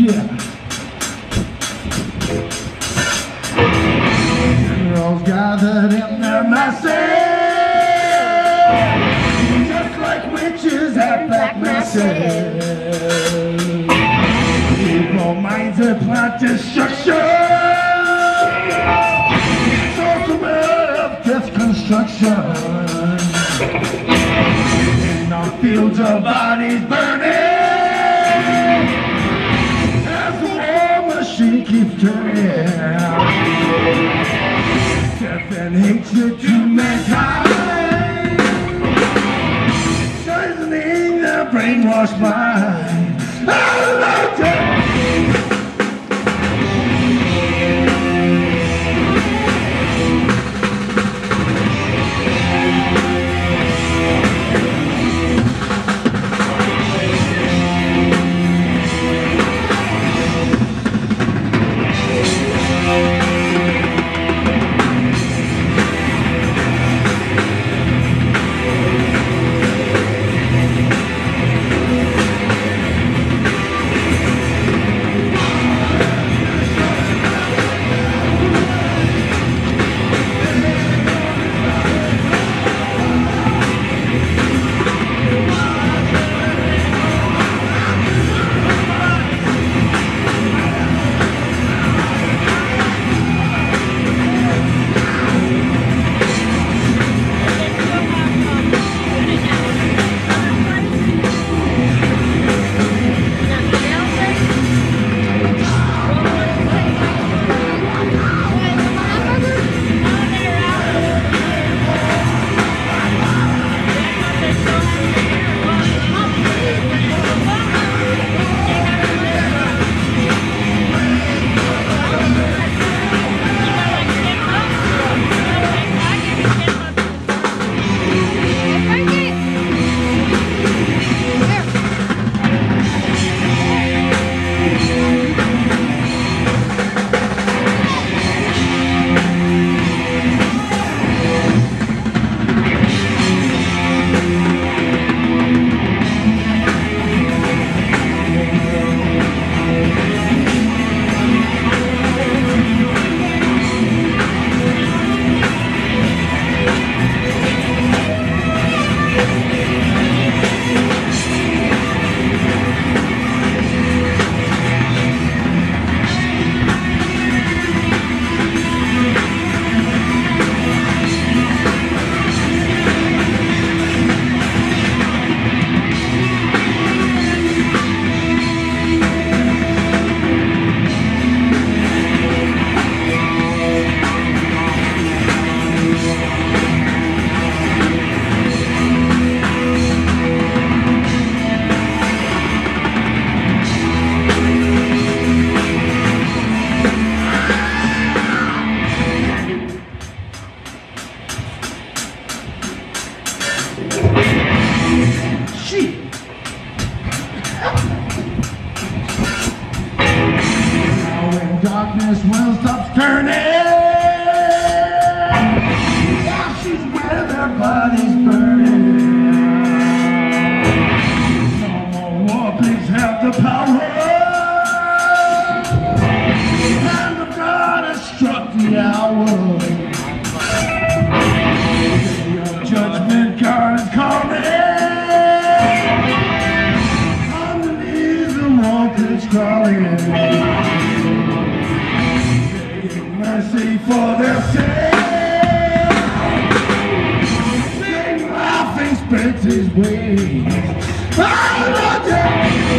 Yeah. Girls gathered in their masses, just like witches at black masses. Evil minds that plot destruction, sorcerer of death construction. In the fields of bodies burning. Machine keeps turning Death and hatred to mankind Poisoning the brainwashed mind his way. I'm not dead.